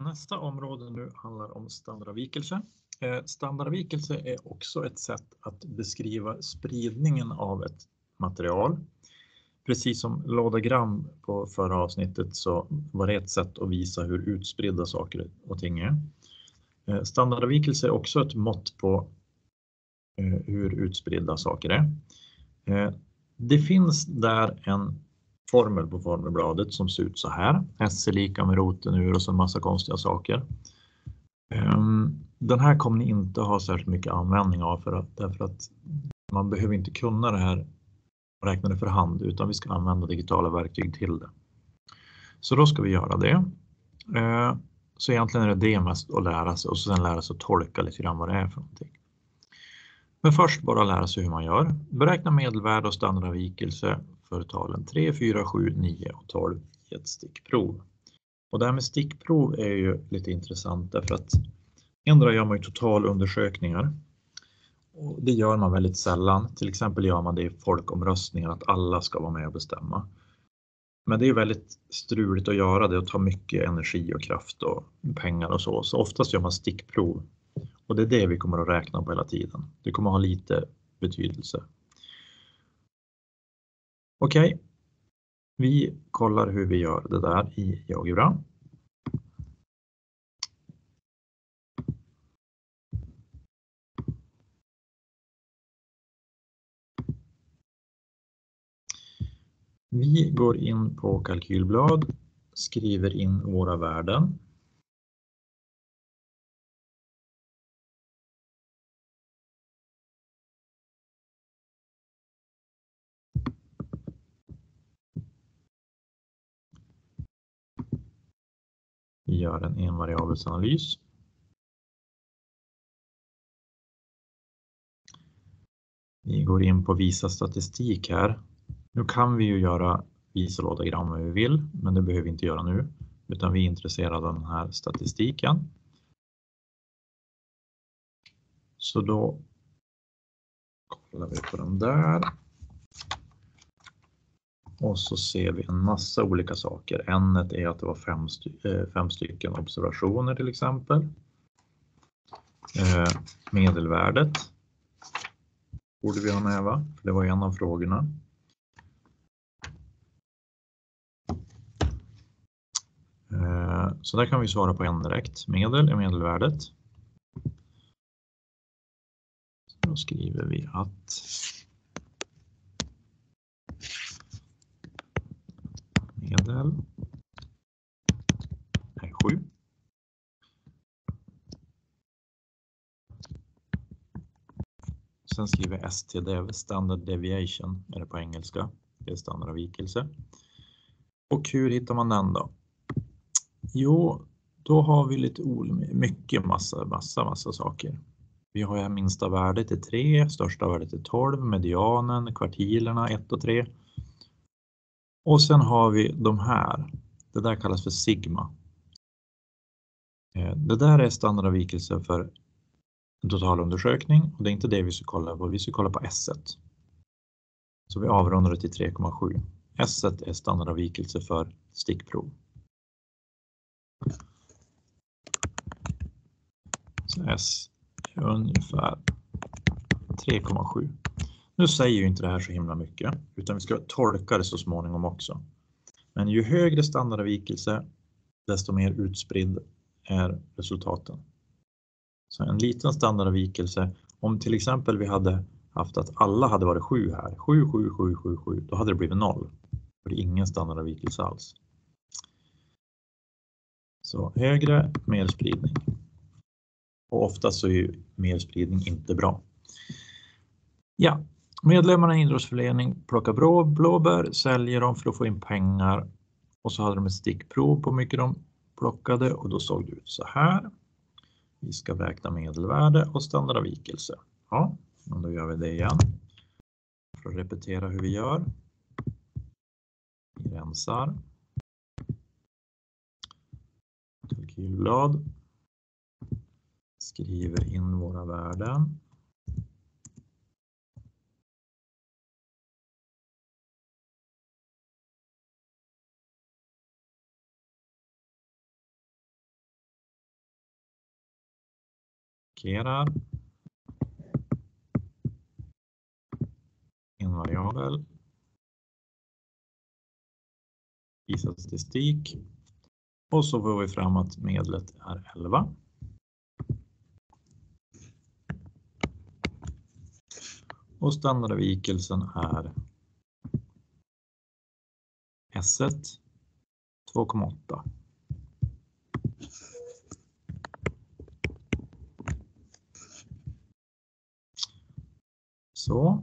Nästa område nu handlar om standardavvikelse. Eh, standardavvikelse är också ett sätt att beskriva spridningen av ett material. Precis som lådagram på förra avsnittet så var det ett sätt att visa hur utspridda saker och ting är. Eh, standardavvikelse är också ett mått på eh, hur utspridda saker är. Det finns där en formel på formelbladet som ser ut så här. S är lika med roten ur och så en massa konstiga saker. Ehm, den här kommer ni inte ha särskilt mycket användning av för att, därför att man behöver inte kunna det här och räkna det för hand utan vi ska använda digitala verktyg till det. Så då ska vi göra det. Ehm, så egentligen är det det mest att lära sig och sen lära sig att tolka lite grann vad det är för någonting. Men först bara lära sig hur man gör. Beräkna medelvärde och standardavvikelse för talen 3, 4, 7, 9 och 12 i ett stickprov. Och det här med stickprov är ju lite intressant därför att ändra gör man ju totalundersökningar. Och det gör man väldigt sällan. Till exempel gör man det i folkomröstningar att alla ska vara med och bestämma. Men det är väldigt struligt att göra det och ta mycket energi och kraft och pengar och så. Så oftast gör man stickprov och det är det vi kommer att räkna på hela tiden. Det kommer att ha lite betydelse. Okej, okay. vi kollar hur vi gör det där i GeoGebra. Vi går in på kalkylblad, skriver in våra värden Vi gör en envariabelsanalys. Vi går in på visa statistik här. Nu kan vi ju göra visa lådagram om vi vill, men det behöver vi inte göra nu, utan vi är intresserade av den här statistiken. Så då kollar vi på den där. Och så ser vi en massa olika saker. Ämnet är att det var fem, sty eh, fem stycken observationer till exempel. Eh, medelvärdet borde vi ha med va? För det var en av frågorna. Eh, så där kan vi svara på en direkt. Medel är medelvärdet. då skriver vi att medel är 7. Sen skriver jag STDEV, standard deviation är det på engelska. Det är standardavvikelse. Och hur hittar man den då? Jo, då har vi lite mycket massa, massa, massa saker. Vi har här minsta värdet är 3, största värdet är 12, medianen, kvartilerna 1 och 3 och sen har vi de här. Det där kallas för sigma. Eh, det där är standardavvikelse för en totalundersökning och det är inte det vi ska kolla på. Vi ska kolla på S1. Så vi avrundar det till 3,7. S1 är standardavvikelse för stickprov. Så S är ungefär 3,7. Nu säger ju inte det här så himla mycket, utan vi ska tolka det så småningom också. Men ju högre standardavvikelse, desto mer utspridd är resultaten. Så en liten standardavvikelse, om till exempel vi hade haft att alla hade varit 7 här, 7, 7, 7, 7, 7, då hade det blivit 0. För det är ingen standardavvikelse alls. Så högre, mer spridning. Och oftast så är ju mer spridning inte bra. Ja, Medlemmarna i en idrottsförening plockar blå, blåbär, säljer dem för att få in pengar och så hade de ett stickprov på hur mycket de plockade och då såg det ut så här. Vi ska räkna medelvärde och standardavvikelse. Ja, och då gör vi det igen. För att repetera hur vi gör. Vi rensar. Kalkylblad. Skriver in våra värden. Markerar. En variabel. Visa statistik. Och så får vi fram att medlet är 11. Och standardavvikelsen är S1 2,8. Så.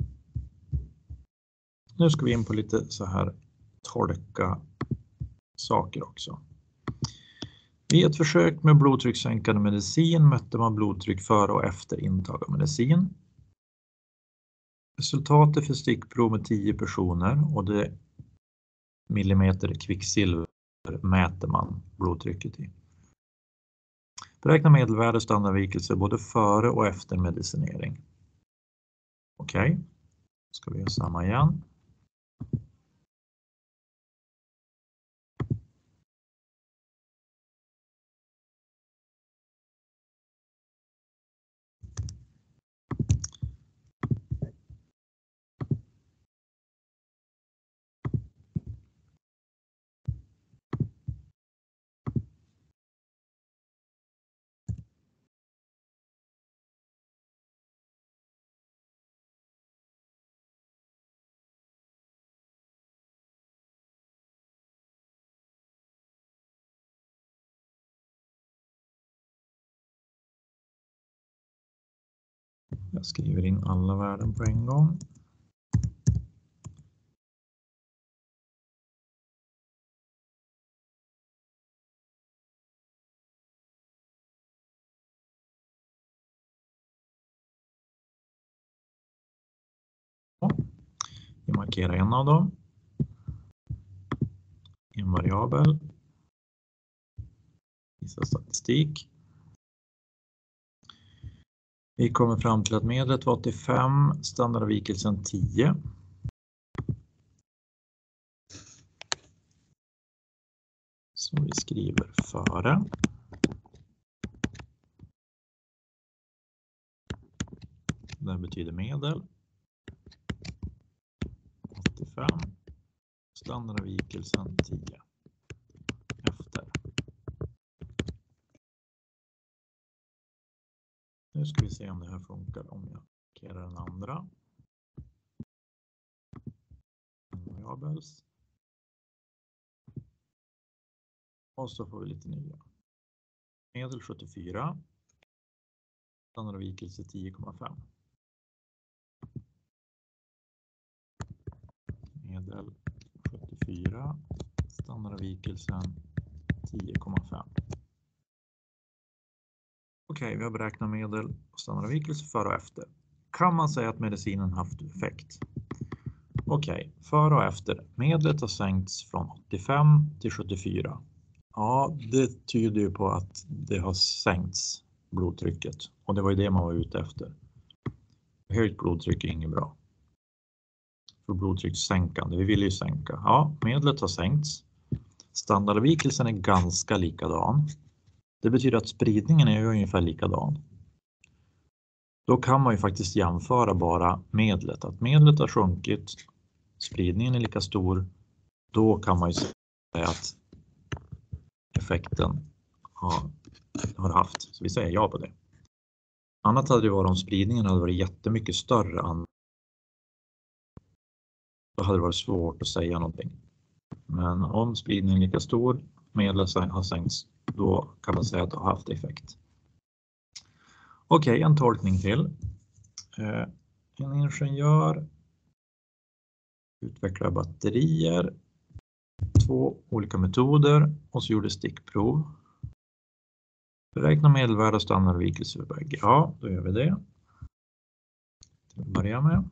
Nu ska vi in på lite så här tolka saker också. Vid ett försök med blodtryckssänkande medicin mätte man blodtryck före och efter intag av medicin. Resultatet för stickprov med 10 personer och det millimeter kvicksilver mäter man blodtrycket i. Beräkna medelvärde standardavvikelse både före och efter medicinering. Okej, okay. ska vi göra samma igen. Jag skriver in alla värden på en gång. Vi markerar en av dem. En variabel. Visa statistik. Vi kommer fram till att medlet var 85, standardavvikelsen 10. Så vi skriver före. Det betyder medel. 85. Standardavvikelsen 10. Nu ska vi se om det här funkar om jag markerar den andra. Mm, Och så får vi lite nya. Medel 74. Standardavvikelse 10,5. Medel 74. Standardavvikelsen 10,5. Okej, okay, vi har beräknat medel och standardavvikelse före och efter. Kan man säga att medicinen haft effekt? Okej, okay, före och efter. Medlet har sänkts från 85 till 74. Ja, det tyder ju på att det har sänkts blodtrycket och det var ju det man var ute efter. Högt blodtryck är inget bra. För blodtryckssänkande, vi vill ju sänka. Ja, medlet har sänkts. Standardavvikelsen är ganska likadan. Det betyder att spridningen är ungefär likadan. Då kan man ju faktiskt jämföra bara medlet, att medlet har sjunkit, spridningen är lika stor. Då kan man ju säga att effekten har, har haft. Så vi säger ja på det. Annat hade det varit om spridningen hade varit jättemycket större. Då hade det varit svårt att säga någonting. Men om spridningen är lika stor, medlet har sänkts då kan man säga att det har haft effekt. Okej, okay, en tolkning till. Eh, en ingenjör utvecklar batterier, två olika metoder och så gjorde stickprov. Beräkna medelvärde och standardavvikelse för bägge. Ja, då gör vi det. Till att börja med.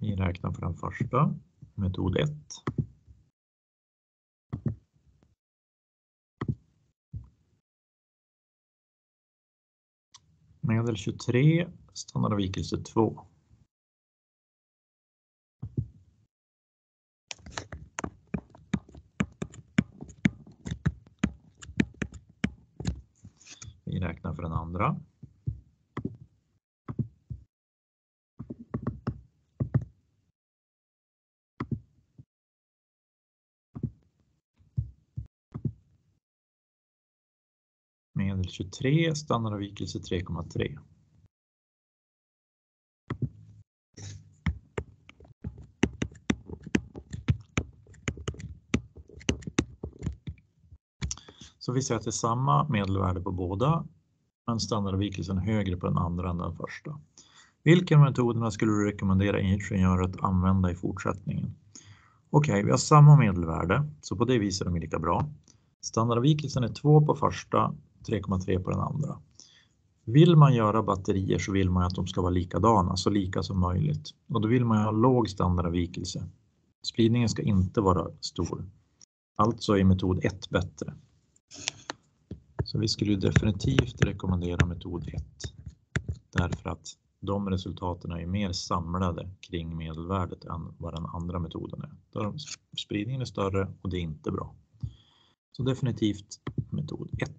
Vi räknar för den första, metod 1. Medel 23, standardavvikelse 2. Vi räknar för den andra. Medel 23, standardavvikelse 3,3. Så vi ser att det är samma medelvärde på båda, men standardavvikelsen högre på den andra än den första. Vilka metoderna skulle du rekommendera ingenjörer att använda i fortsättningen? Okej, okay, vi har samma medelvärde, så på det viset är de lika bra. Standardavvikelsen är 2 på första, 3,3 på den andra. Vill man göra batterier så vill man att de ska vara likadana, så lika som möjligt. Och då vill man ha låg standardavvikelse. Spridningen ska inte vara stor. Alltså är metod 1 bättre. Så vi skulle definitivt rekommendera metod 1 därför att de resultaten är mer samlade kring medelvärdet än vad den andra metoden är. Där spridningen är större och det är inte bra. Så definitivt metod 1.